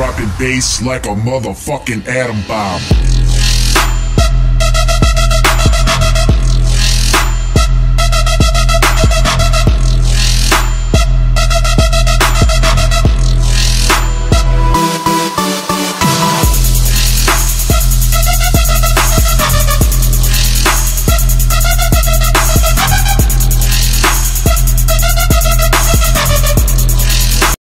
dropping bass like a motherfucking atom bomb.